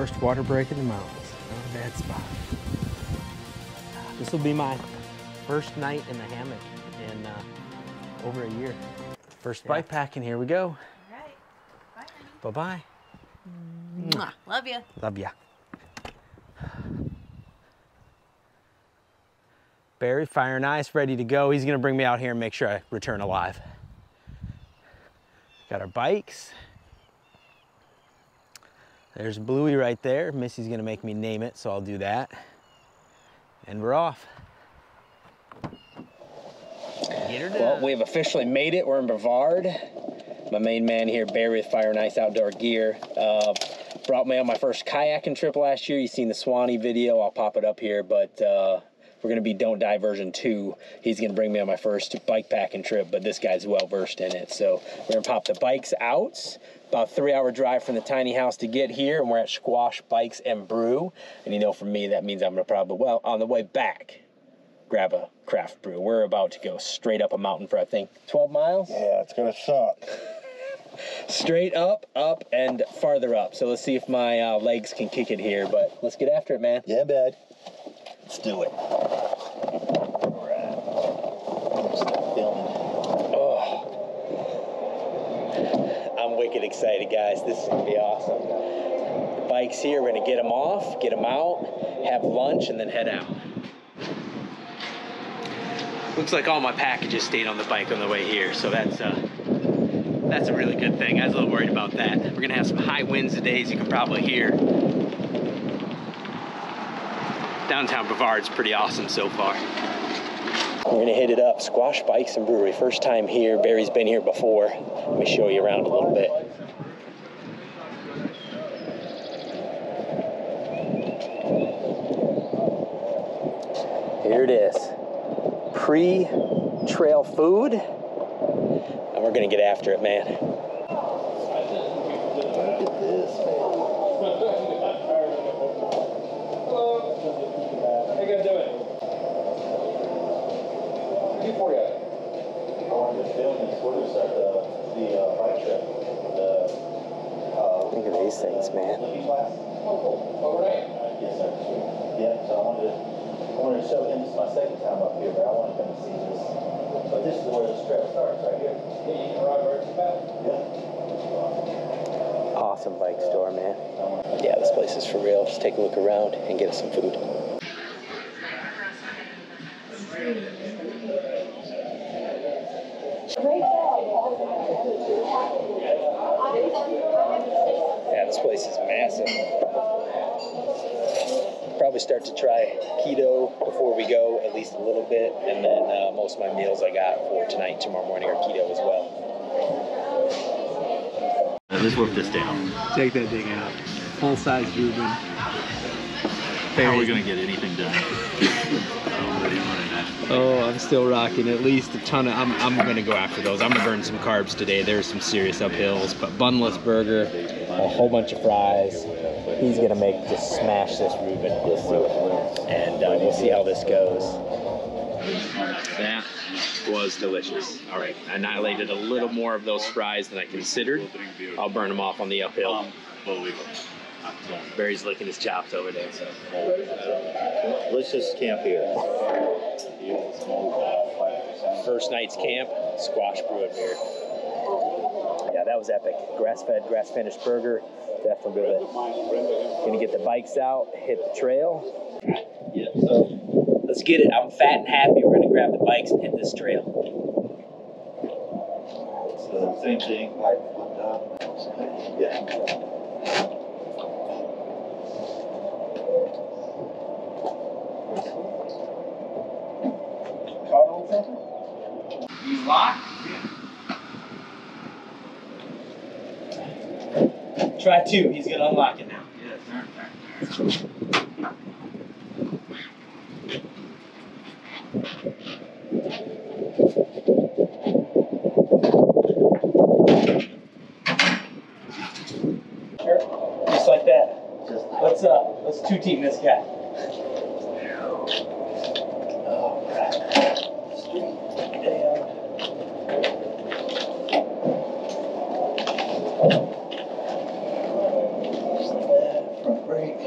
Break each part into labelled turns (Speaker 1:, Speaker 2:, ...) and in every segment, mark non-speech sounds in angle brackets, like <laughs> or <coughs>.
Speaker 1: First water break in the mountains. Not a bad spot. This will be my first night in the hammock in uh, over a year. First bike packing, here we go.
Speaker 2: All right. Bye, honey.
Speaker 1: Bye-bye.
Speaker 2: Mwah. Love you.
Speaker 1: Love ya. Barry, fire and ice, ready to go. He's gonna bring me out here and make sure I return alive. Got our bikes. There's Bluey right there. Missy's gonna make me name it, so I'll do that. And we're off. Get her done.
Speaker 3: Well, we've officially made it. We're in Brevard. My main man here, Barry with Fire and Ice Outdoor Gear, uh, brought me on my first kayaking trip last year. You've seen the Swanee video. I'll pop it up here, but uh, we're going to be Don't Die version 2. He's going to bring me on my first bike packing trip, but this guy's well versed in it. So we're going to pop the bikes out. About three hour drive from the tiny house to get here, and we're at Squash Bikes and Brew. And you know, for me, that means I'm to probably, well, on the way back, grab a craft brew. We're about to go straight up a mountain for I think 12 miles.
Speaker 4: Yeah, it's gonna suck.
Speaker 3: Straight up, up, and farther up. So let's see if my uh, legs can kick it here. But let's get after it, man.
Speaker 4: Yeah, bad.
Speaker 3: Let's do it.
Speaker 4: Stop filming.
Speaker 3: Oh, I'm wicked excited, guys. This is gonna be awesome. The bikes here. We're gonna get them off, get them out, have lunch, and then head out. Looks like all my packages stayed on the bike on the way here, so that's uh, that's a really good thing. I was a little worried about that. We're gonna have some high winds today, as you can probably hear. Downtown Brevard's pretty awesome so far. We're gonna hit it up, Squash Bikes and Brewery. First time here. Barry's been here before. Let me show you around a little bit. Here it is. Pre-trail food. And we're gonna get after it, man.
Speaker 4: Look at this, man.
Speaker 3: How you guys doing? Do for you.
Speaker 4: I wanted to film this. Start the, the uh, bike trip. The, uh,
Speaker 3: Look at these things, man.
Speaker 4: living class.
Speaker 3: Overnight?
Speaker 4: Yes, sir. Yeah, so I wanted to, I wanted to show him, this is my second time up here, but I wanted him to see this. But this is where the trip starts, right here. Yeah.
Speaker 3: Awesome bike store, man. Yeah, this place is for real. Let's take a look around and get us some food. Yeah, this place is massive. Probably start to try keto before we go, at least a little bit, and then uh, most of my meals I got for tonight, tomorrow morning are keto as well.
Speaker 5: Let's work this down.
Speaker 1: Take that thing out. Full size Reuben.
Speaker 5: How are we gonna get anything done? oh, what are you running at?
Speaker 1: Oh, I'm still rocking at least a ton of. I'm, I'm gonna go after those. I'm gonna burn some carbs today. There's some serious uphills, but bunless burger, a whole bunch of fries. He's gonna make just smash this Reuben, and uh, we'll see how this goes. That was delicious. All right, I annihilated a little more of those fries than I considered. I'll burn them off on the uphill.
Speaker 5: Unbelievable.
Speaker 1: Barry's licking his chops over there. So.
Speaker 4: Let's just camp here.
Speaker 3: First night's camp, squash brew and beer. Yeah, that was epic. Grass fed, grass finished burger. Definitely good. Gonna get the bikes out, hit the trail. Yeah, so let's get it. I'm fat and happy. We're gonna grab the bikes and hit this trail.
Speaker 4: It's the same thing, like flipped up. Yeah. Caught?
Speaker 3: He's locked? Try two. He's gonna unlock it now. Just <laughs> like that.
Speaker 4: Just
Speaker 3: Let's uh, let's two team this guy. Oh, crap. Damn.
Speaker 4: front brake.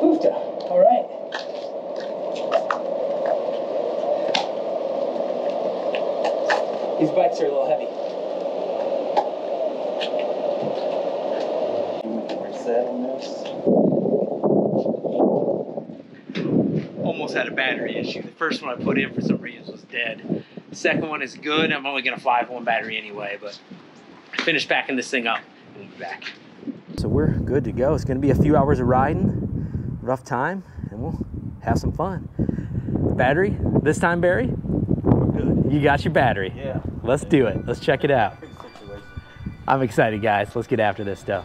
Speaker 6: Oofta. All right. These bikes are a little heavy.
Speaker 4: Reset on this.
Speaker 3: almost had a battery issue. The first one I put in for some reason was dead. The second one is good. I'm only gonna fly with one battery anyway, but finish packing this thing up and we'll be back. So we're good to go. It's gonna be a few hours of riding, rough time, and we'll have some fun. Battery this time, Barry.
Speaker 4: We're good.
Speaker 3: You got your battery.
Speaker 4: Yeah.
Speaker 3: Let's do it. Let's check it out. I'm excited, guys. Let's get after this stuff.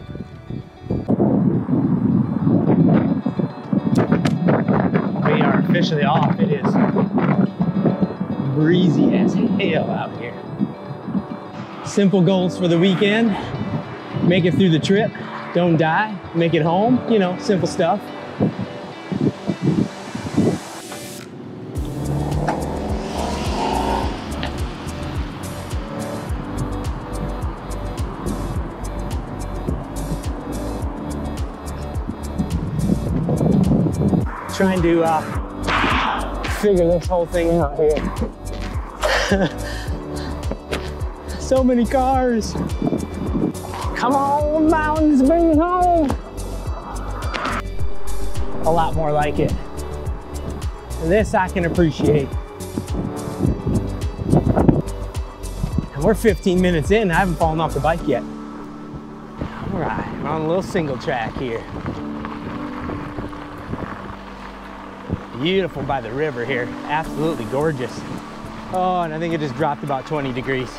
Speaker 3: We are officially off. It is breezy as hell out here. Simple goals for the weekend. Make it through the trip. Don't die. Make it home. You know, simple stuff. Trying to uh, figure this whole thing out here. <laughs> so many cars. Come on, mountains, bring it home. A lot more like it. This I can appreciate. And we're 15 minutes in. I haven't fallen off the bike yet. All right, we're on a little single track here. Beautiful by the river here. Absolutely gorgeous. Oh, and I think it just dropped about 20 degrees.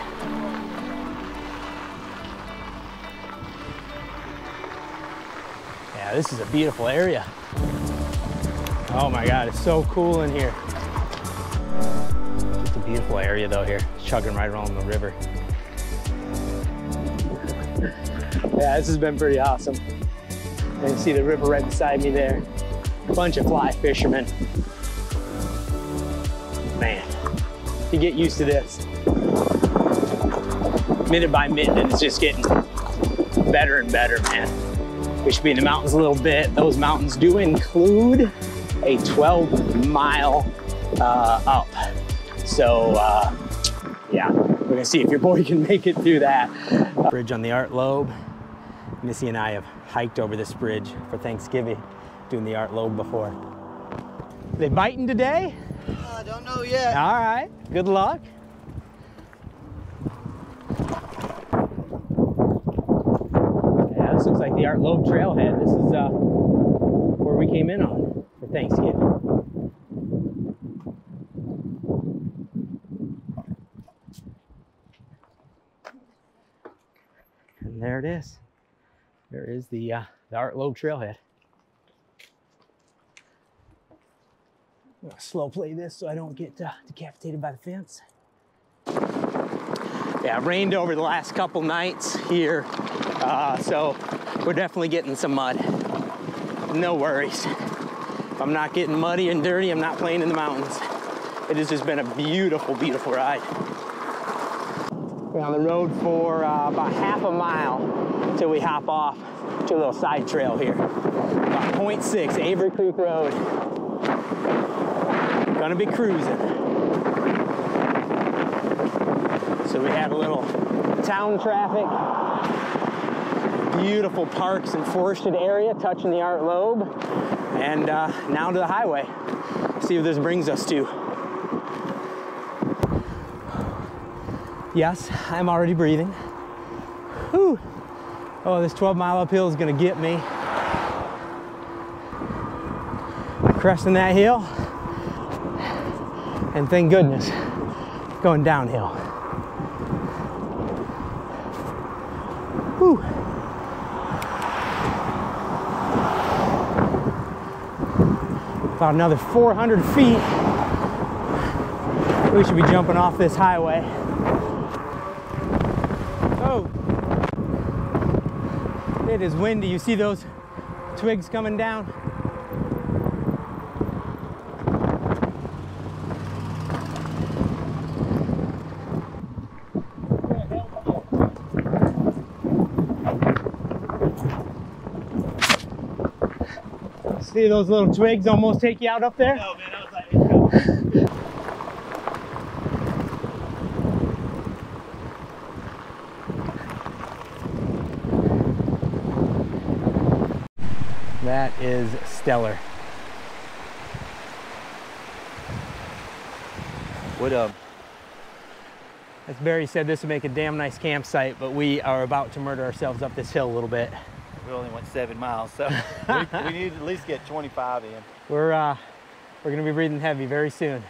Speaker 3: Yeah, this is a beautiful area. Oh my God, it's so cool in here. It's a beautiful area though here, chugging right along the river. Yeah, this has been pretty awesome. And you see the river right beside me there. A Bunch of fly fishermen. Man, you get used to this. Minute by minute, and it's just getting better and better, man. We should be in the mountains a little bit. Those mountains do include a 12 mile uh, up. So, uh, yeah, we're gonna see if your boy <laughs> can make it through that. Bridge on the Art Loeb. Missy and I have hiked over this bridge for Thanksgiving, doing the Art Loeb before. They biting today?
Speaker 7: Don't know yet.
Speaker 3: All right, good luck. Yeah, this looks like the Art Loeb trailhead. This is uh, where we came in on for Thanksgiving. And there it is. There is the, uh, the Art Loeb trailhead. I'm slow play this so I don't get uh, decapitated by the fence. Yeah, rained over the last couple nights here, uh, so we're definitely getting some mud. No worries. If I'm not getting muddy and dirty, I'm not playing in the mountains. It has just been a beautiful, beautiful ride. We're on the road for uh, about half a mile till we hop off to a little side trail here. About 0.6 Avery Creek Road. Gonna be cruising. So we had a little town traffic, beautiful parks and forested area touching the Art Loeb, and uh, now to the highway. See what this brings us to. Yes, I'm already breathing. Whew. Oh, this 12 mile uphill is gonna get me. Cresting that hill, and thank goodness, going downhill. Whew. About another 400 feet. We should be jumping off this highway. Oh, it is windy. You see those twigs coming down? See those little twigs almost take you out up there?
Speaker 4: No, man, I was like.
Speaker 3: That is stellar.
Speaker 4: What um
Speaker 3: As Barry said, this would make a damn nice campsite, but we are about to murder ourselves up this hill a little bit.
Speaker 4: We only went seven miles, so <laughs> we, we need to at least get 25 in.
Speaker 3: We're uh, we're gonna be breathing heavy very soon.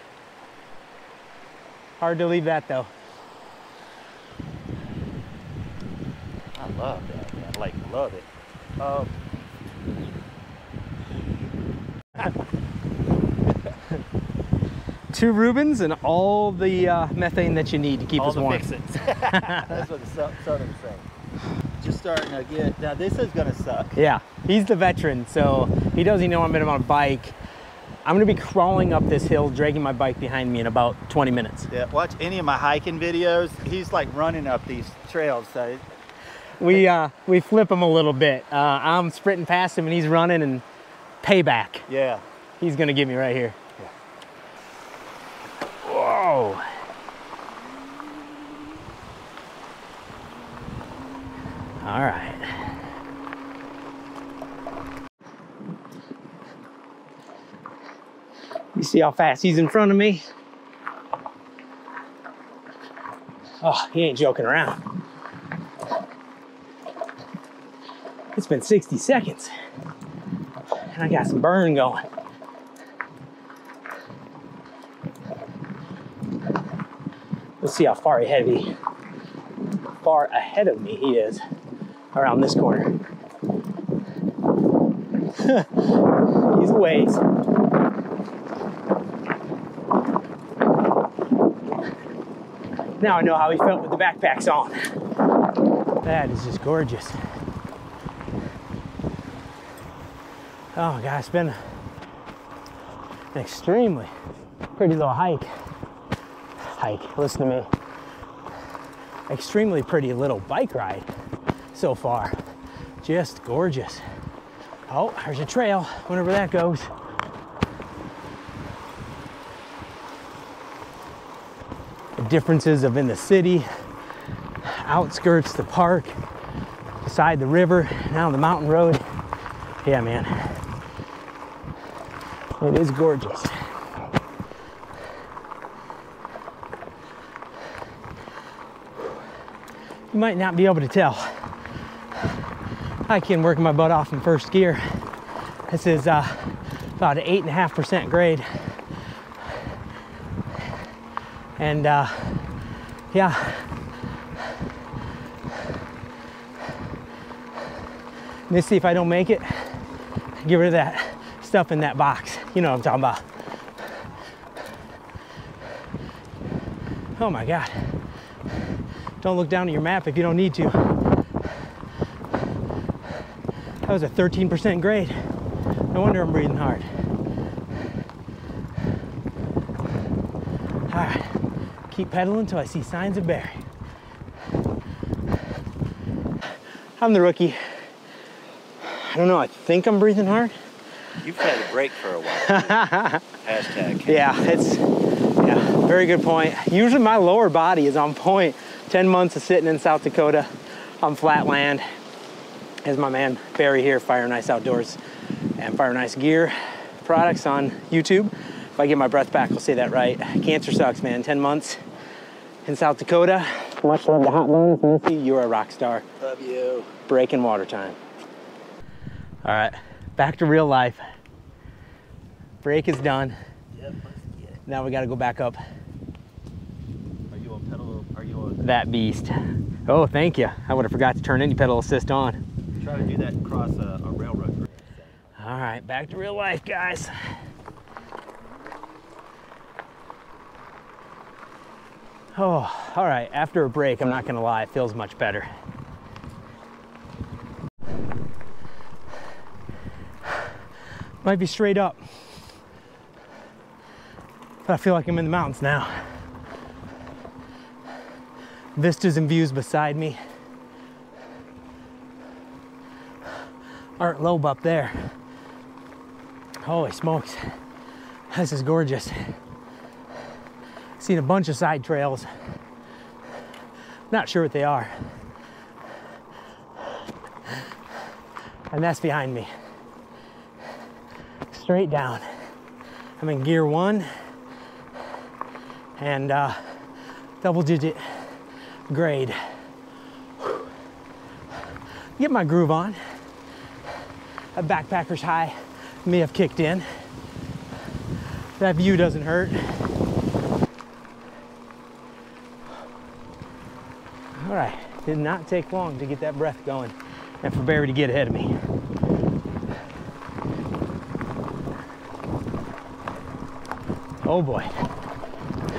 Speaker 3: Hard to leave that though.
Speaker 4: I love that. Man. Like love it. Um, <laughs>
Speaker 3: Two Reubens and all the uh, methane that you need to keep
Speaker 4: all
Speaker 3: us
Speaker 4: the
Speaker 3: warm.
Speaker 4: fixins. <laughs> That's what the sou- southern say. Starting to get. Now this is gonna suck.
Speaker 3: Yeah, he's the veteran, so he doesn't know I'm on a bike. I'm gonna be crawling up this hill, dragging my bike behind me in about 20 minutes.
Speaker 4: Yeah. Watch any of my hiking videos. He's like running up these trails. So
Speaker 3: We uh, we flip him a little bit. Uh, I'm sprinting past him and he's running and payback.
Speaker 4: yeah.
Speaker 3: He's gonna get me right here. Whoa. All right. You see how fast he's in front of me? Oh, he ain't joking around. It's been 60 seconds. And I got some burn going. Let's see how far ahead me, far ahead of me he is around this corner. <laughs> He's a ways. Now I know how he felt with the backpacks on. That is just gorgeous. Oh God, it's been an extremely pretty little hike. Hike, listen to me. Extremely pretty little bike ride so far. Just gorgeous. Oh, there's a trail, whenever that goes. The differences of in the city, outskirts, the park, beside the river, now the mountain road. Yeah, man. It is gorgeous. You might not be able to tell. I can work my butt off in first gear. This is uh, about an eight and a half percent grade. And uh, yeah. Let's see if I don't make it. Get rid of that stuff in that box. You know what I'm talking about. Oh my God. Don't look down at your map if you don't need to. That was a 13% grade. No wonder I'm breathing hard. All right, keep pedaling until I see signs of Barry. I'm the rookie. I don't know, I think I'm breathing hard.
Speaker 4: You've had a break for a while. <laughs> Hashtag.
Speaker 3: Yeah, it's yeah, very good point. Usually my lower body is on point. 10 months of sitting in South Dakota on flat land. Is my man Barry here, Fire and Ice Outdoors and Fire and Ice Gear products on YouTube. If I get my breath back, I'll say that right. Cancer sucks, man. 10 months in South Dakota. Much love to Hot Bones. Missy, you're a rock star.
Speaker 4: Love you.
Speaker 3: Breaking water time. All right, back to real life. Break is done.
Speaker 4: Yep, let's get it.
Speaker 3: Now we got to go back up
Speaker 4: Are you on pedal? Are you on?
Speaker 3: that beast. Oh, thank you. I would have forgot to turn any pedal assist on.
Speaker 4: Try to do that across a, a railroad.
Speaker 3: All right, back to real life, guys. Oh, all right. After a break, I'm not gonna lie, it feels much better. Might be straight up, but I feel like I'm in the mountains now. Vistas and views beside me Art Loeb up there. Holy smokes. This is gorgeous. Seen a bunch of side trails. Not sure what they are. And that's behind me. Straight down. I'm in gear one and uh, double digit grade. Get my groove on. A backpacker's high may have kicked in. That view doesn't hurt. All right, did not take long to get that breath going and for Barry to get ahead of me. Oh boy.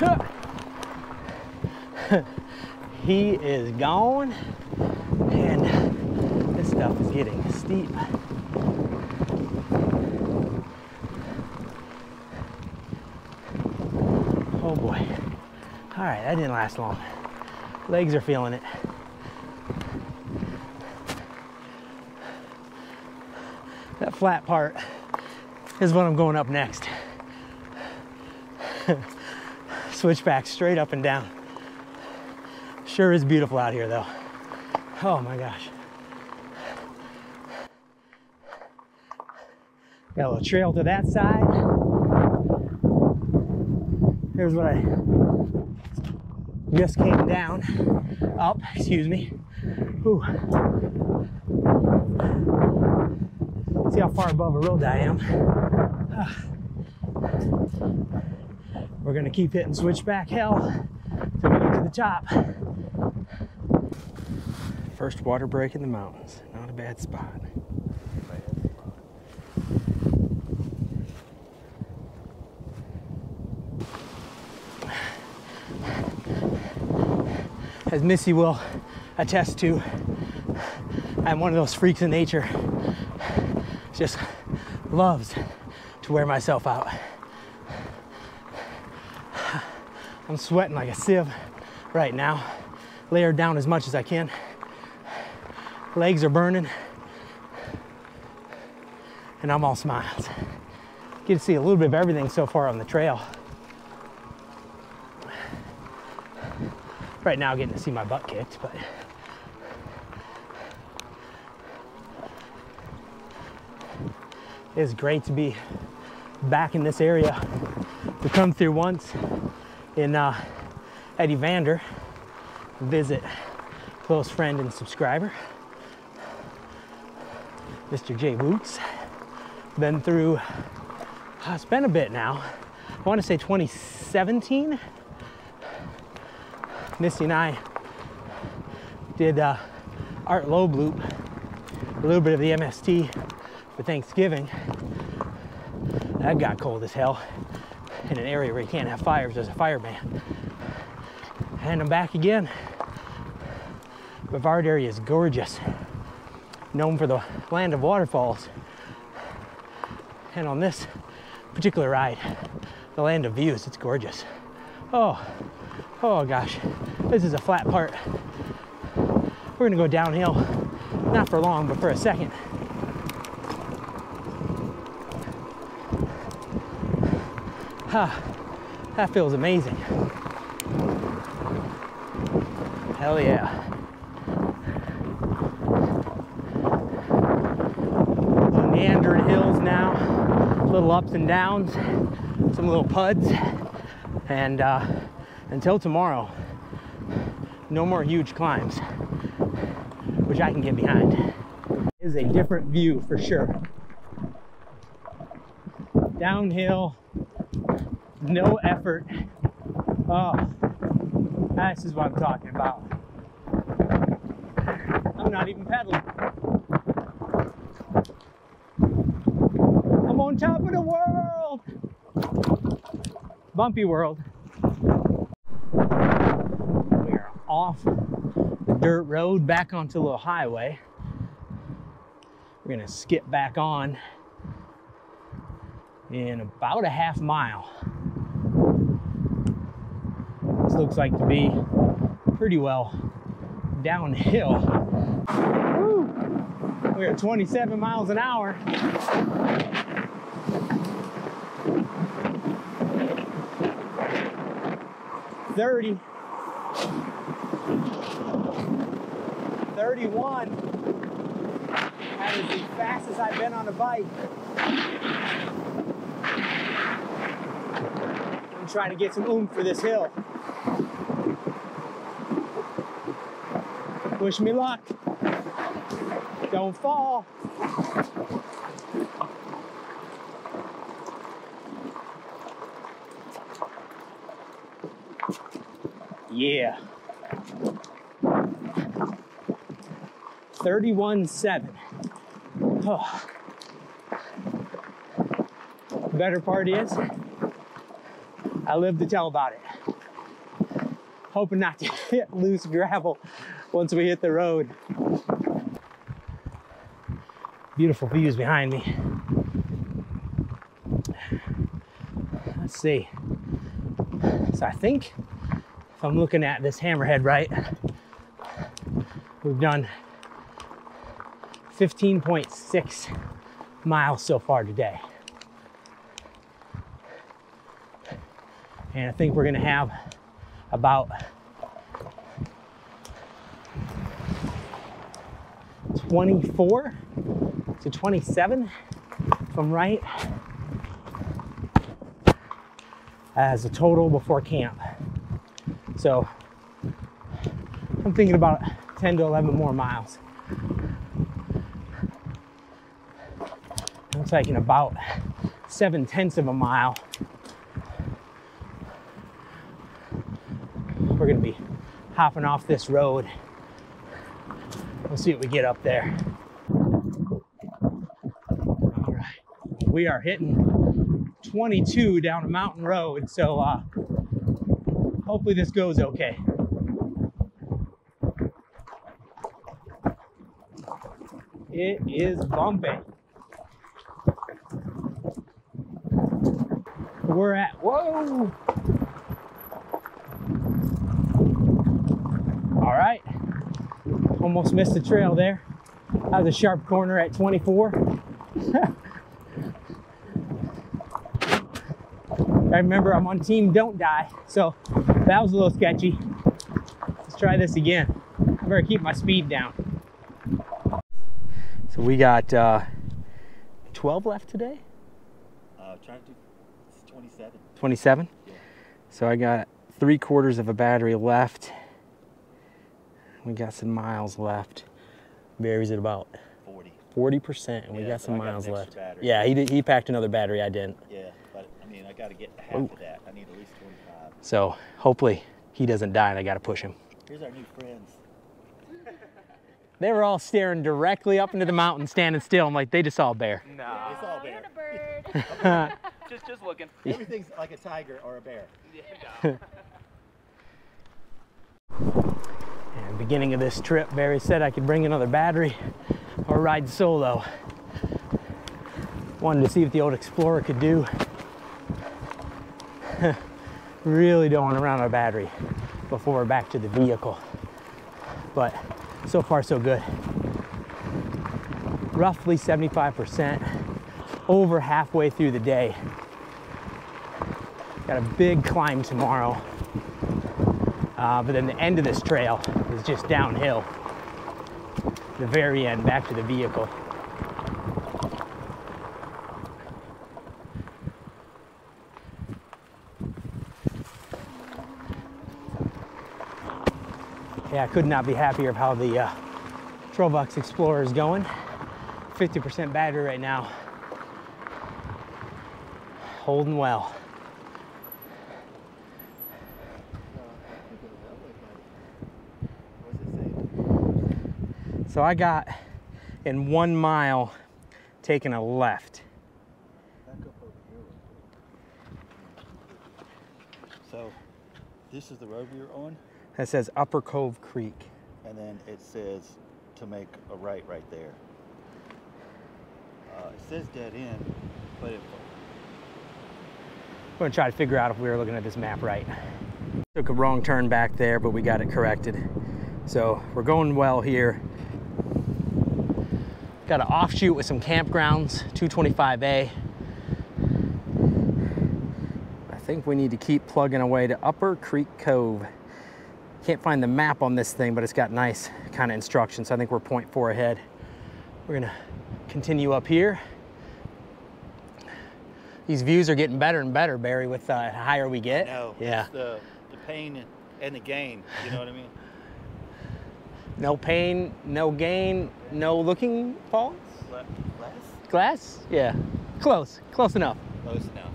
Speaker 3: <laughs> he is gone and this stuff is getting steep. Oh boy. All right, that didn't last long. Legs are feeling it. That flat part is what I'm going up next. <laughs> Switchback straight up and down. Sure is beautiful out here though. Oh my gosh. Got a little trail to that side. Here's what I just came down, up, excuse me. Ooh. See how far above a road I am. <sighs> We're gonna keep hitting switchback hell till we get to the top. First water break in the mountains. Not a bad spot. As Missy will attest to, I'm one of those freaks of nature. Just loves to wear myself out. I'm sweating like a sieve right now. Layered down as much as I can. Legs are burning. And I'm all smiles. Get to see a little bit of everything so far on the trail. Right now, getting to see my butt kicked, but it's great to be back in this area. We come through once in uh, Eddie Vander, visit close friend and subscriber, Mr. Jay Woots. Been through, uh, it's been a bit now. I want to say 2017. Missy and I did uh, Art Loeb loop, a little bit of the MST for Thanksgiving. That got cold as hell in an area where you can't have fires as a fireman. And I'm back again. Brevard area is gorgeous, known for the land of waterfalls. And on this particular ride, the land of views, it's gorgeous. Oh, oh gosh, this is a flat part. We're gonna go downhill, not for long, but for a second. Ha, that feels amazing. Hell yeah. Meandering hills now, little ups and downs, some little puds, and uh, until tomorrow, no more huge climbs, which I can get behind. It is a different view for sure. Downhill, no effort. Oh, this is what I'm talking about. I'm not even pedaling. I'm on top of the world. Bumpy world. off the dirt road back onto the highway. We're gonna skip back on in about a half mile. This looks like to be pretty well downhill. We're at 27 miles an hour. Thirty. 31. That is the fastest I've been on a bike. I'm trying to get some oomph for this hill. Wish me luck. Don't fall. Yeah. 31-7. Oh. Better part is, I live to tell about it. Hoping not to <laughs> hit loose gravel once we hit the road. Beautiful views behind me. Let's see. So I think if I'm looking at this hammerhead right, we've done 15.6 miles so far today. And I think we're gonna have about 24 to 27, if I'm right, as a total before camp. So I'm thinking about 10 to 11 more miles. I'm taking about seven tenths of a mile. We're gonna be hopping off this road. We'll see what we get up there. All right, we are hitting 22 down a mountain road, so uh, hopefully this goes okay. It is bumping. We're at, whoa! All right, almost missed the trail there. That was a sharp corner at 24. <laughs> I remember I'm on team don't die, so that was a little sketchy. Let's try this again. I better keep my speed down. So we got uh, 12 left today?
Speaker 4: Uh, trying to do 27.
Speaker 3: 27?
Speaker 4: Yeah.
Speaker 3: So I got three quarters of a battery left. We got some miles left. Barry's at about
Speaker 4: 40.
Speaker 3: 40% and we
Speaker 4: Yeah,
Speaker 3: got some
Speaker 4: I got
Speaker 3: miles left.
Speaker 4: battery.
Speaker 3: Yeah, he, did, he packed another battery, I didn't.
Speaker 4: Yeah, but I mean, I got to get half
Speaker 3: Ooh.
Speaker 4: of that. I need at least 25.
Speaker 3: So hopefully he doesn't die and I gotta push him.
Speaker 4: Here's our new friends. <laughs>
Speaker 3: They were all staring directly up into the mountain, standing still. I'm like, they just saw a bear.
Speaker 4: It's all bear. <laughs> <laughs>
Speaker 2: bird.
Speaker 1: Just, just looking. <laughs>
Speaker 4: Everything's like a tiger or a bear.
Speaker 3: And beginning of this trip, Barry said I could bring another battery or ride solo. Wanted to see if the old Explorer could do. <laughs> really don't want to run out of battery before we're back to the vehicle. But so far so good. Roughly 75%, over halfway through the day. Got a big climb tomorrow. Uh, but then the end of this trail is just downhill. The very end, back to the vehicle. Yeah, I could not be happier of how the uh, Explorer is going. 50% battery right now. Holding well.
Speaker 4: What's it say?
Speaker 3: So I got in one mile taking a left.
Speaker 4: Back up over here. So, this is the road we were on,
Speaker 3: that says Upper Cove Creek.
Speaker 4: and then it says to make a right right there. Uh, it says dead end, but it,
Speaker 3: We're gonna try to figure out if we were looking at this map right. Took a wrong turn back there, but we got it corrected. So we're going well here. Got an offshoot with some campgrounds, 225A. I think we need to keep plugging away to Upper Creek Cove. Can't find the map on this thing, but it's got nice kind of instructions. I think we're 0.4 ahead. We're gonna continue up here. These views are getting better and better, Barry, with uh, the higher we get.
Speaker 4: No.
Speaker 3: Yeah.
Speaker 4: It's the, the pain and, the gain. You know what I mean?
Speaker 3: No pain, no gain, no looking falls.
Speaker 4: Less?
Speaker 3: Glass? Yeah. Close. Close enough.
Speaker 4: Close enough.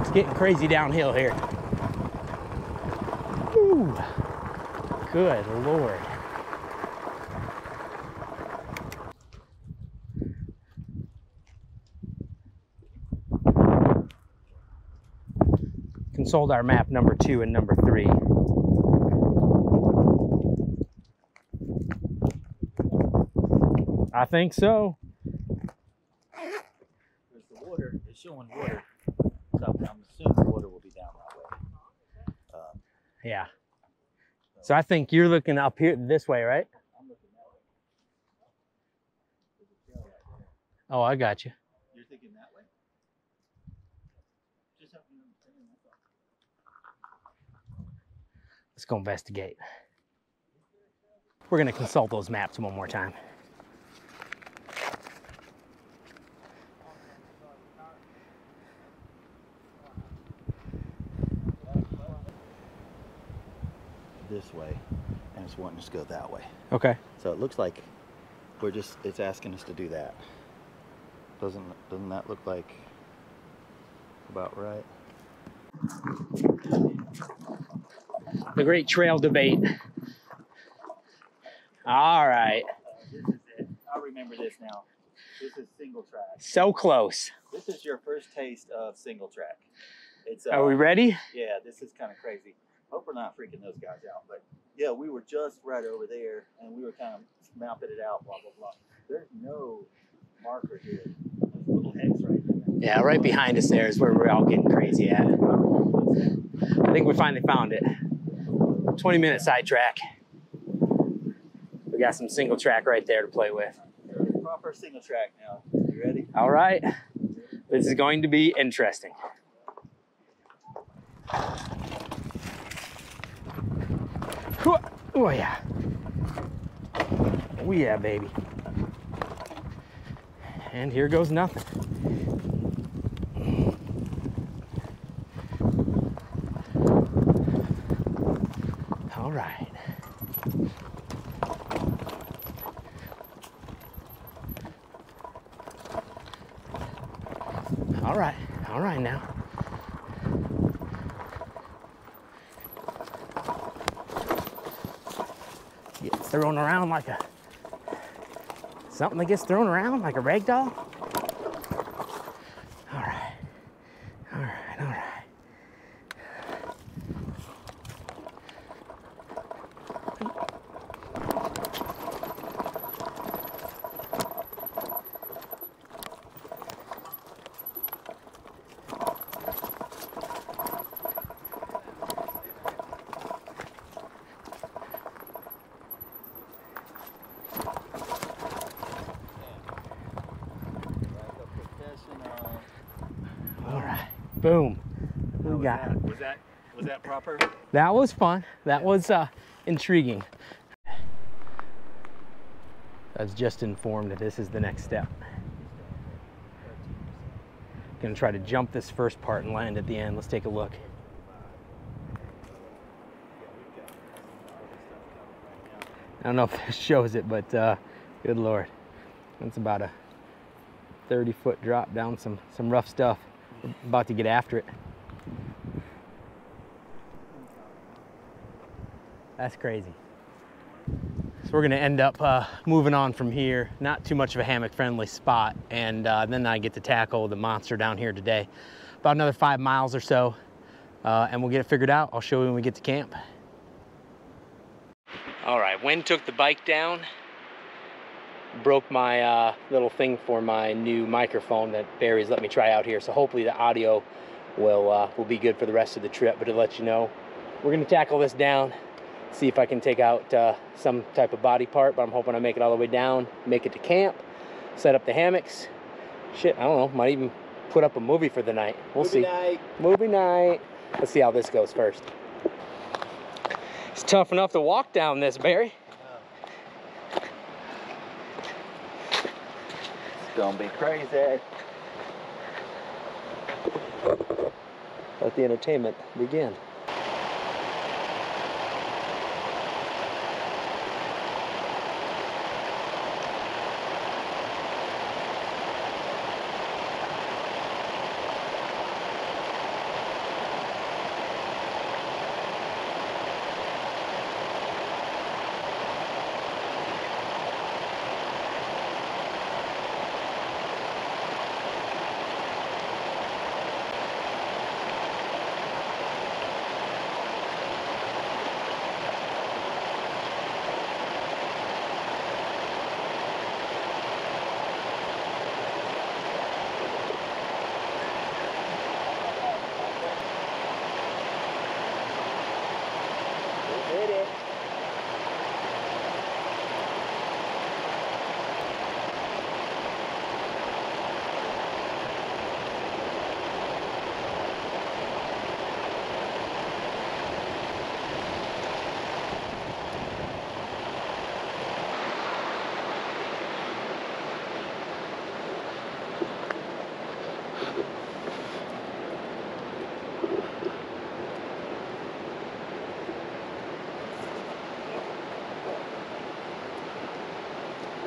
Speaker 3: It's getting crazy downhill here. Ooh. Good lord. Consult our map number two and number three. I think so.
Speaker 4: There's the water. It's showing water. So I'm assuming water will be down that way. Um,
Speaker 3: Yeah. So I think you're looking up here this way, right?
Speaker 4: I'm looking that way. There's a trail right there.
Speaker 3: Oh, I got you.
Speaker 4: You're thinking that way? Just help me understand. That's all.
Speaker 3: Let's go investigate. We're gonna consult those maps one more time.
Speaker 4: This way, and it's wanting us to go that way.
Speaker 3: Okay.
Speaker 4: So it looks like we're just, it's asking us to do that. Doesn't, doesn't that look like about right?
Speaker 3: The great trail debate. All right.
Speaker 4: This is it. I remember this now. This is single track.
Speaker 3: So close.
Speaker 4: This is your first taste of single track. It's uh,
Speaker 3: Are we ready?
Speaker 4: Yeah, this is kind of crazy. Hope we're not freaking those guys out, but yeah, we were just right over there, and we were kind of mapping it out. Blah blah blah. There's no marker here. There's little X right there.
Speaker 3: Yeah, right behind us there is where we're all getting crazy at. I think we finally found it. 20 minute sidetrack. We got some single track right there to play with.
Speaker 4: Proper single track now. You ready?
Speaker 3: All right. This is going to be interesting. Oh, yeah. Oh, yeah, baby. And here goes nothing. Right. All right. All right now. Gets thrown around like a something that gets thrown around like a rag doll. All right. All right. All right. All Boom. We got it.
Speaker 4: Was that was that proper?
Speaker 3: That was fun. That was uh, intriguing. I was just informed that this is the next step. Gonna try to jump this first part and land at the end. Let's take a look. I don't know if this <laughs> shows it, but uh, good lord, that's about a 30 foot drop down some some rough stuff. About to get after it. That's crazy. So we're gonna end up uh, moving on from here. Not too much of a hammock friendly spot. And uh, then I get to tackle the monster down here today. About another five miles or so. Uh, and we'll get it figured out. I'll show you when we get to camp. All right, wind took the bike down. Broke my uh, little thing for my new microphone that Barry's let me try out here. So hopefully the audio will, uh, will be good for the rest of the trip. But to let you know, we're gonna tackle this down see if I can take out uh, some type of body part, but I'm hoping I make it all the way down, make it to camp, set up the hammocks, Shit, I don't know. Might even put up a movie for the night. We'll see.
Speaker 8: night.
Speaker 3: Movie night. Let's see how this goes first. It's tough enough to walk down this, Barry.
Speaker 4: Gonna be crazy.
Speaker 3: Let the entertainment begin.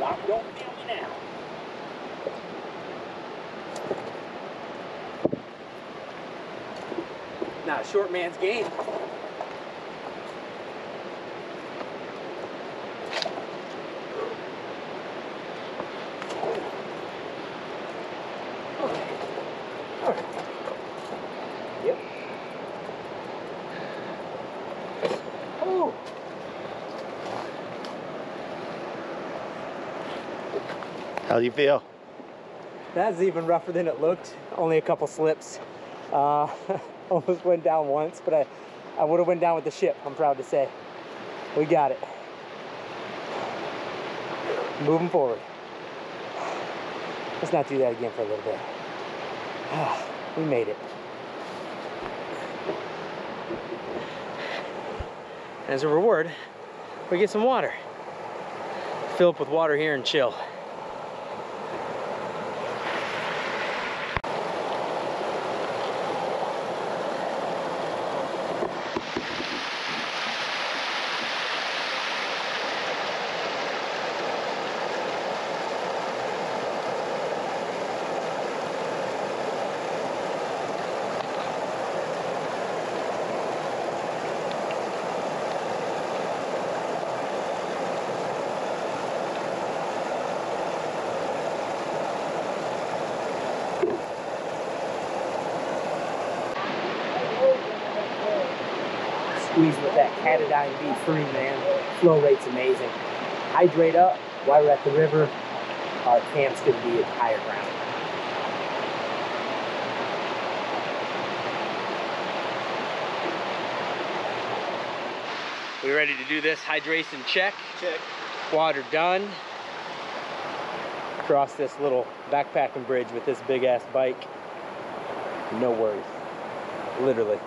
Speaker 3: Don't feel me now. Not a short man's game. Yep. Oh.
Speaker 4: How do you feel?
Speaker 3: That's even rougher than it looked. Only a couple slips. Uh, <laughs> almost went down once, but I, I would have went down with the ship, I'm proud to say. We got it. Moving forward. Let's not do that again for a little bit. <sighs> we made it. As a reward, we get some water. Fill up with water here and chill. Squeeze with that Katadyn BeFree, man. Flow rate's amazing. Hydrate up while we're at the river. Our camp's gonna be at higher ground. We ready to do this hydration check?
Speaker 4: Check.
Speaker 3: Water done. Cross this little backpacking bridge with this big ass bike. No worries. Literally.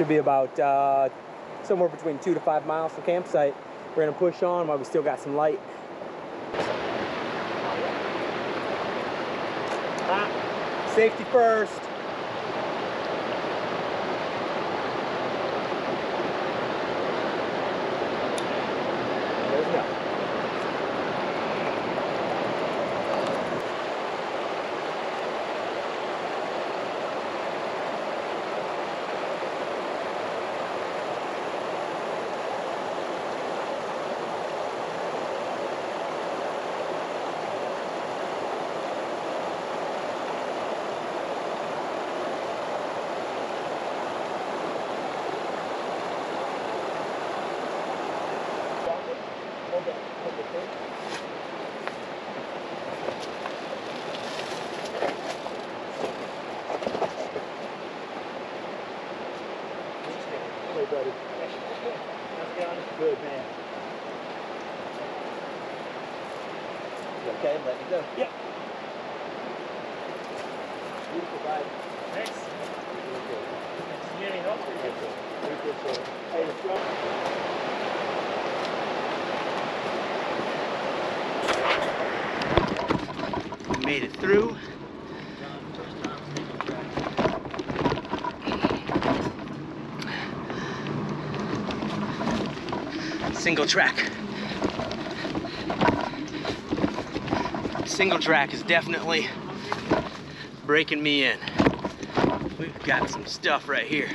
Speaker 3: Should be about uh, somewhere between two to five miles from campsite. We're gonna push on while we still got some light. Ah, safety first. Good, man.
Speaker 4: Okay, let me go.
Speaker 3: Yep. Made it through. Single track. Single track is definitely breaking me in. We've got some stuff right here.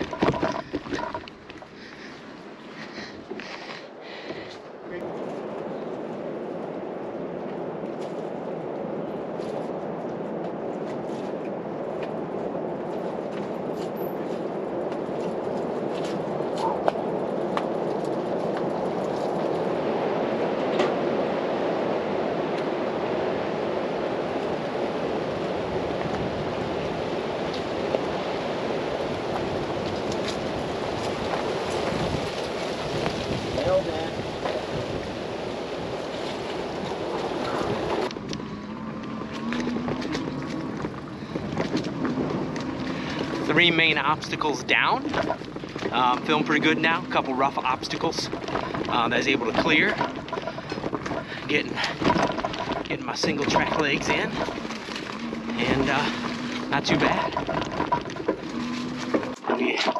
Speaker 3: Three main obstacles down. Um, feeling pretty good now. A couple rough obstacles uh, that I was able to clear. Getting, getting my single track legs in, and uh, not too bad. Yeah.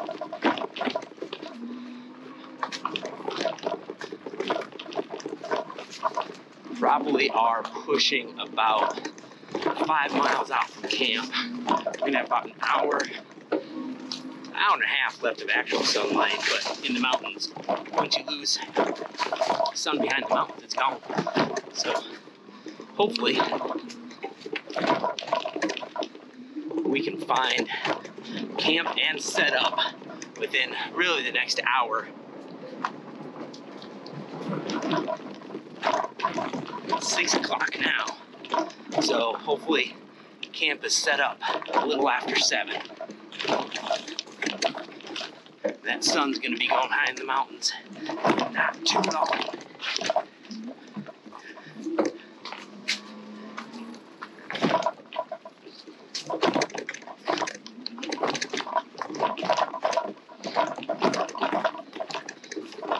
Speaker 3: Probably are pushing about five miles out from camp. We're gonna have about an hour, hour and a half left of actual sunlight, but in the mountains, once you lose sun behind the mountains, it's gone. So hopefully we can find camp and setup within really the next hour. It's six o'clock now. So hopefully camp is set up a little after seven. That sun's gonna be going high in the mountains. Not too long.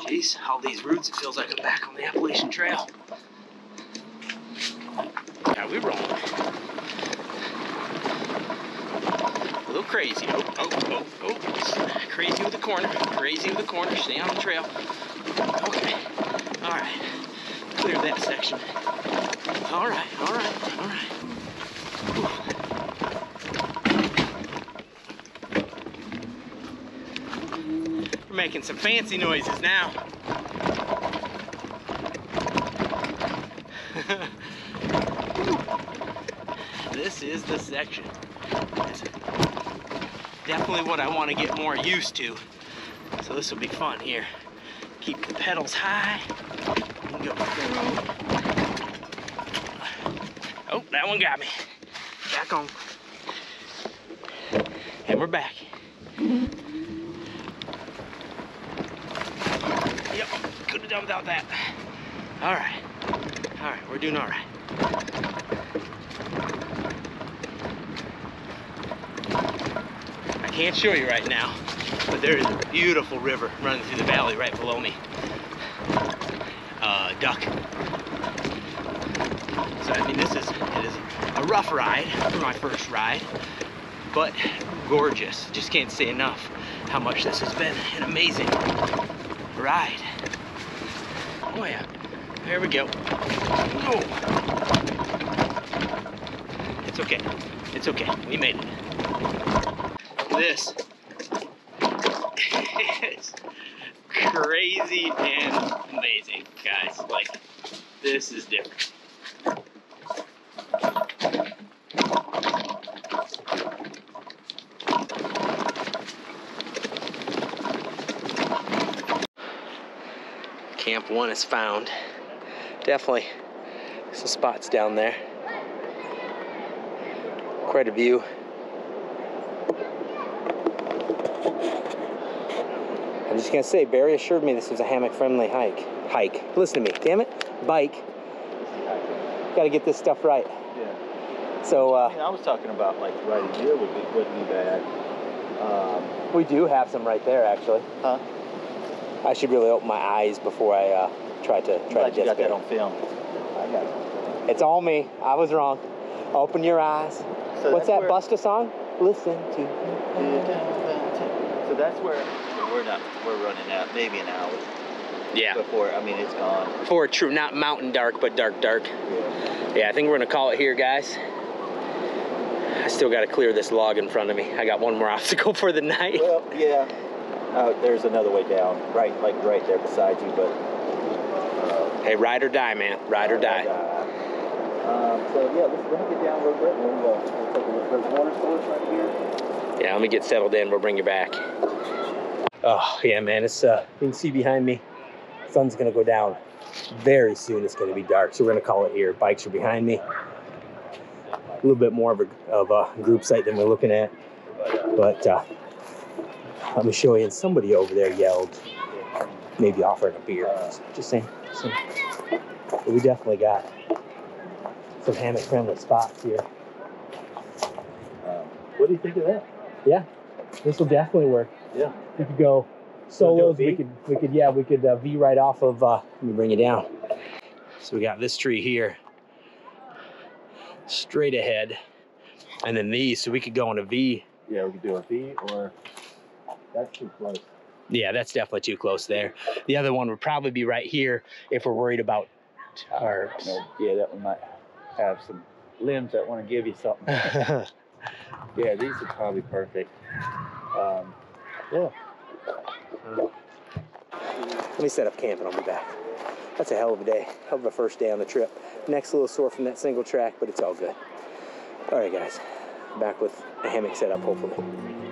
Speaker 3: Jeez, all these roots, it feels like I'm back on the Appalachian Trail. Yeah, we rolling. A little crazy. Oh, oh, oh, oh. Crazy with the corner. Crazy with the corner. Stay on the trail. Okay. All right. Clear that section. All right, all right, all right. We're making some fancy noises now. <laughs> this is the section. Definitely what I want to get more used to. So this will be fun here. Keep the pedals high and go through. Oh, that one got me. Back on. And we're back. Yep, could have done without that. All right, all right, we're doing all right. I can't show you right now, but there is a beautiful river running through the valley right below me. Uh, duck. So I mean, this is it is a rough ride for my first ride, but gorgeous. Just can't say enough how much this has been an amazing ride. Oh yeah, there we go. Oh. It's okay. It's okay. We made it. This is <laughs> crazy and amazing, guys. Like, this is different. Camp one is found. Definitely some spots down there. Quite a view. Just gonna say, Barry assured me this was a hammock-friendly hike. Hike. Listen to me, damn it. Bike. Gotta get this stuff right. Yeah. So
Speaker 4: I
Speaker 3: uh,
Speaker 4: mean, I was talking about like right here would be wouldn't be bad. Um,
Speaker 3: we do have some right there, actually.
Speaker 4: huh?
Speaker 3: I should really open my eyes before I uh, try to try
Speaker 4: Glad
Speaker 3: to
Speaker 4: you
Speaker 3: guess
Speaker 4: got that on film. I got it.
Speaker 3: It's all me. I was wrong. Open your eyes.
Speaker 4: So
Speaker 3: What's that Busta song? Listen to.
Speaker 4: So that's where we're not. We're running out. Maybe an hour
Speaker 3: Yeah.
Speaker 4: before. I mean, it's gone.
Speaker 3: For true, not mountain dark, but dark dark.
Speaker 4: Yeah.
Speaker 3: Yeah, I think we're gonna call it here, guys. I still got to clear this log in front of me. I got one more <laughs> obstacle for the night.
Speaker 4: Well, yeah. Uh, there's another way down, right, like right there beside you, but. Uh,
Speaker 3: Hey, ride or die, man. Ride or die.
Speaker 4: Um, so yeah, let's let me get down a little bit and we'll, we'll take a look. There's water source right here.
Speaker 3: Yeah, let me get settled in. We'll bring you back. Oh, yeah, man. It's, uh, you can see behind me, sun's gonna go down very soon. It's gonna be dark, so we're gonna call it here. Bikes are behind me. A little bit more of a, of a group site than we're looking at. But, uh, let me show you. And somebody over there yelled, maybe offering a beer. Just saying. So, but we definitely got some hammock friendly spots here.
Speaker 4: What do you think of that?
Speaker 3: Yeah, this will definitely work.
Speaker 4: Yeah.
Speaker 3: We could go
Speaker 4: Wanna do a
Speaker 3: solos. We could, we could, yeah, we could uh, V right off of. Uh, let me bring you down. So we got this tree here, straight ahead, and then these. So we could go on a V.
Speaker 4: Yeah, we could do a V or that's too close.
Speaker 3: Yeah, that's definitely too close there. The other one would probably be right here if we're worried about our.
Speaker 4: No, yeah, that one might have some limbs that want to give you something. <laughs> yeah, these are probably perfect. Um, yeah.
Speaker 3: Let me set up camp and I'll be back. That's a hell of a day. Hell of a first day on the trip. Next a little sore from that single track, but it's all good. All right, guys. Back with a hammock setup, hopefully.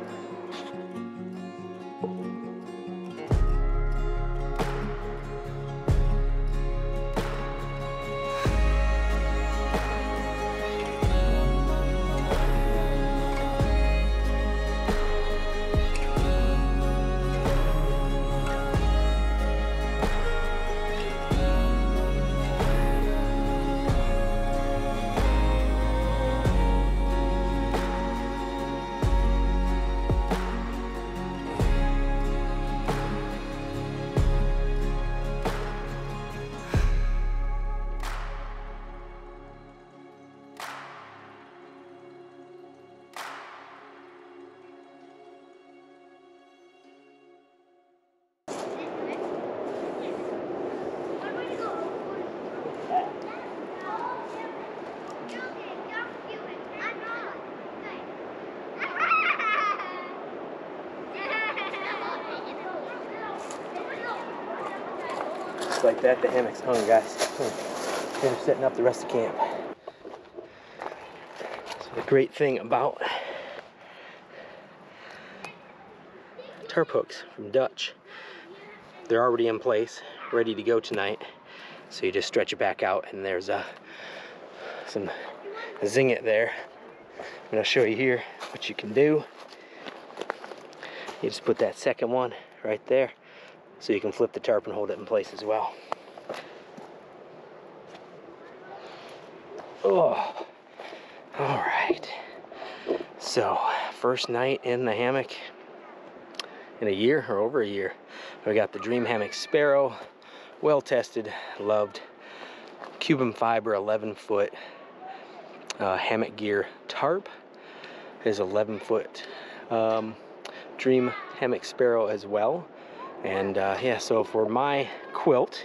Speaker 3: Like that, the hammock's hung, guys. They're setting up the rest of camp. So the great thing about tarp hooks from Dutch, they're already in place, ready to go tonight. So you just stretch it back out, and there's uh, some zing it there. I'm gonna show you here what you can do. You just put that second one right there so you can flip the tarp and hold it in place as well. Oh, all right. So, first night in the hammock in a year or over a year. We got the Dream Hammock Sparrow, well tested, loved, Cuben fiber 11 foot uh, hammock gear tarp. Is 11 foot um, Dream Hammock Sparrow as well. And uh, yeah, so for my quilt,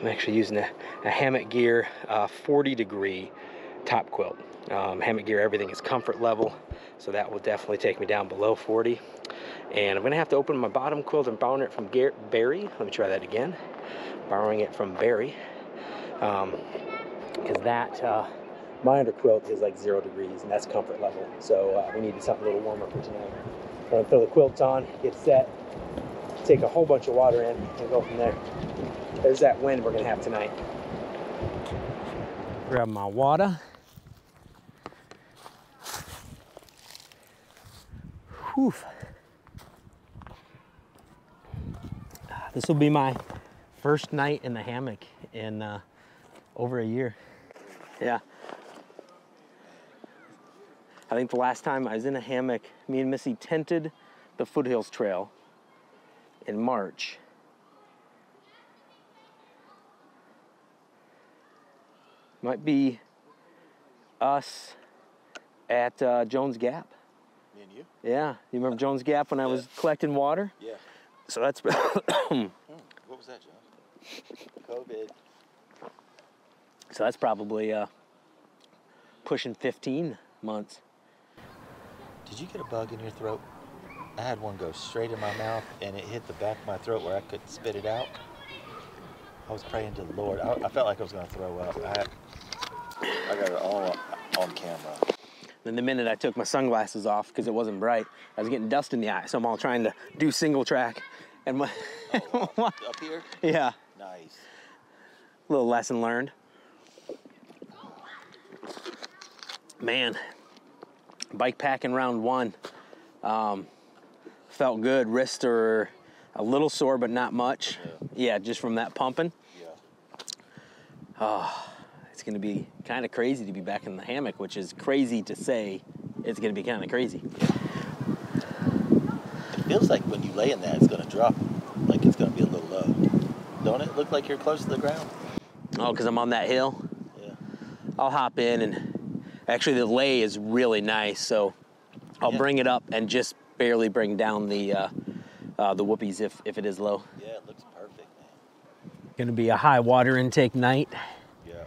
Speaker 3: I'm actually using a, a hammock gear uh, 40 degree top quilt. Um, hammock gear, everything is comfort level, so that will definitely take me down below 40. And I'm gonna have to open my bottom quilt and borrow it from Gar- Barry. Let me try that again. Borrowing it from Barry, because that uh, my under quilt is like zero degrees, and that's comfort level. So uh, we needed something a little warmer for tonight. I'm gonna throw the quilts on, get set, take a whole bunch of water in, and go from there. There's that wind we're gonna have tonight. Grab my water. Whew. This will be my first night in the hammock in uh, over a year. Yeah. I think the last time I was in a hammock, me and Missy tented the Foothills Trail in March. Might be us at uh, Jones Gap.
Speaker 4: Me and you?
Speaker 3: Yeah, you remember Jones Gap when I was collecting water?
Speaker 4: Yeah.
Speaker 3: So that's <coughs>
Speaker 4: What was that, Josh? COVID.
Speaker 3: so that's probably uh, pushing 15 months.
Speaker 4: Did you get a bug in your throat? I had one go straight in my mouth and it hit the back of my throat where I couldn't spit it out. I was praying to the Lord. I, I felt like I was going to throw up. I, I got it all on camera.
Speaker 3: Then the minute I took my sunglasses off because it wasn't bright, I was getting dust in the eye. So I'm all trying to do single track, and my <laughs>
Speaker 4: Up here?
Speaker 3: yeah,
Speaker 4: Nice.
Speaker 3: little lesson learned. Man, bike packing round one um, felt good. Wrists are a little sore, but not much. Yeah, just from that pumping.
Speaker 4: Yeah.
Speaker 3: Ah, it's gonna be kind of crazy to be back in the hammock, which is crazy to say. It's gonna be kind of crazy.
Speaker 4: It feels like when you lay in that, it's going to drop. Like it's going to be a little low. Don't it look like you're close to the ground?
Speaker 3: Oh, because I'm on that hill.
Speaker 4: Yeah.
Speaker 3: I'll hop in and actually the lay is really nice, so I'll
Speaker 4: Yeah.
Speaker 3: bring it up and just barely bring down the uh, uh, the whoopies if if it is low.
Speaker 4: Yeah, it looks perfect, man.
Speaker 3: Gonna be a high water intake night,
Speaker 4: Yeah.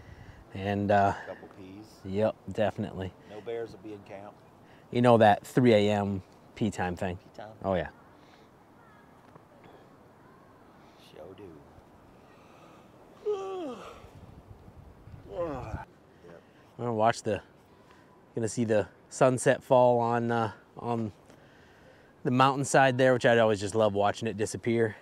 Speaker 3: and uh,
Speaker 4: Couple peas.
Speaker 3: yep, definitely.
Speaker 4: No bears will be in camp.
Speaker 3: You know that 3 a.m. pee time thing.
Speaker 4: Pea time.
Speaker 3: Oh yeah.
Speaker 4: Show do. yep.
Speaker 3: I'm gonna watch the. Gonna see the sunset fall on uh, on the mountainside there, which I'd always just love watching it disappear.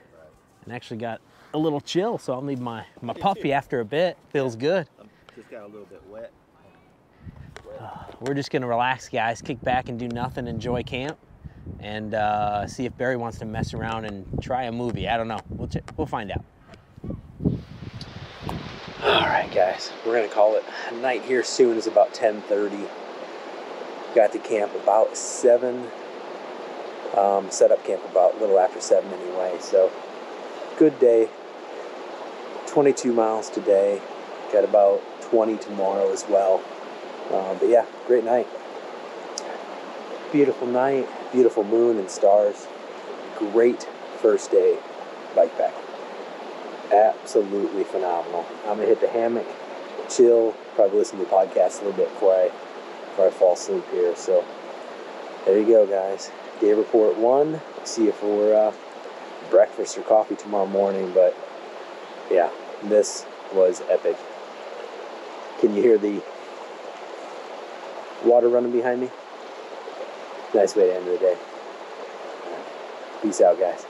Speaker 3: And actually got a little chill, so I'll need my my puppy after a bit. Feels good.
Speaker 4: Just got a little bit wet. <sighs>
Speaker 3: We're just gonna relax, guys, kick back and do nothing, enjoy camp, and uh, see if Barry wants to mess around and try a movie. I don't know. We'll we'll find out. All right, guys, we're gonna call it a night here soon. It's about 10:30. Got to camp about seven. Um, set up camp about a little after seven anyway. So good day. 22 miles today. Got about 20 tomorrow as well. Uh, but yeah, great night. Beautiful night, beautiful moon and stars. Great first day bike pack. Absolutely phenomenal. I'm gonna hit the hammock, chill, probably listen to the podcast a little bit before I before I fall asleep here. So there you go, guys. Day report one. See you for uh, breakfast or coffee tomorrow morning. But yeah, this was epic. Can you hear the water running behind me? Nice way to end the day. Peace out, guys.